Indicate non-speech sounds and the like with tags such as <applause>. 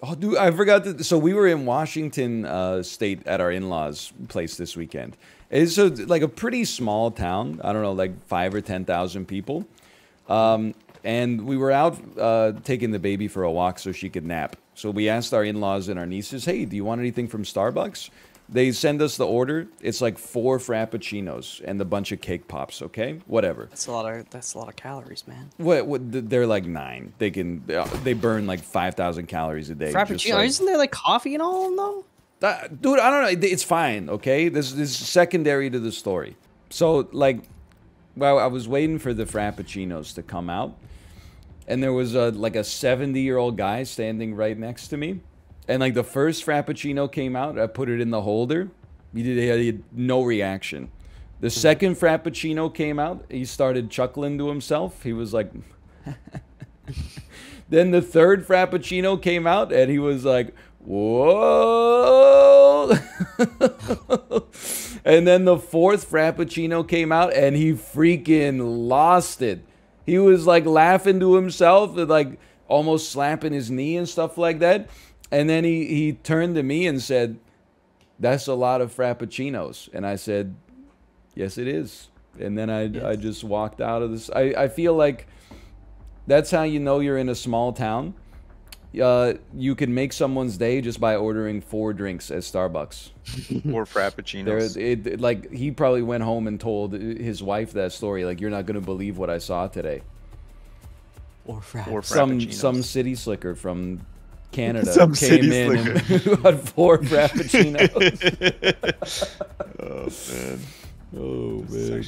Oh, dude, I forgot to. So we were in Washington uh, State at our in-laws' place this weekend. It's a, like a pretty small town. I don't know, like five or ten thousand people. Um, and we were out uh, taking the baby for a walk so she could nap. So we asked our in-laws and our nieces, "Hey, do you want anything from Starbucks?" They send us the order. It's like four frappuccinos and a bunch of cake pops. Okay, whatever. That's a lot of that's a lot of calories, man. What? what they're like nine. They can. Uh, they burn like five thousand calories a day. Frappuccino, like- isn't there like coffee and all of them though? that- dude, I don't know. It's fine. Okay, this, this is secondary to the story. So like, well, I was waiting for the frappuccinos to come out, and there was a like a seventy year old guy standing right next to me, and like the first frappuccino came out, I put it in the holder. He did he had no reaction. The hmm. second frappuccino came out, he started chuckling to himself. He was like. <laughs> Then the third Frappuccino came out and he was like, whoa. <laughs> and then the fourth Frappuccino came out and he freaking lost it. He was like laughing to himself, and, like almost slapping his knee and stuff like that. And then he, he turned to me and said, That's a lot of Frappuccinos. And I said, Yes, it is. And then I, I just walked out of this. I, I feel like that's how you know you're in a small town. Uh, you can make someone's day just by ordering four drinks at Starbucks. <laughs> Or There, frappuccinos. it, it- like he probably went home and told his wife that story. Like, you're not gonna believe what I saw today. Or frap. Or Some some city slicker from Canada Some came in and had <laughs> four frappuccinos. <laughs> oh man. oh man.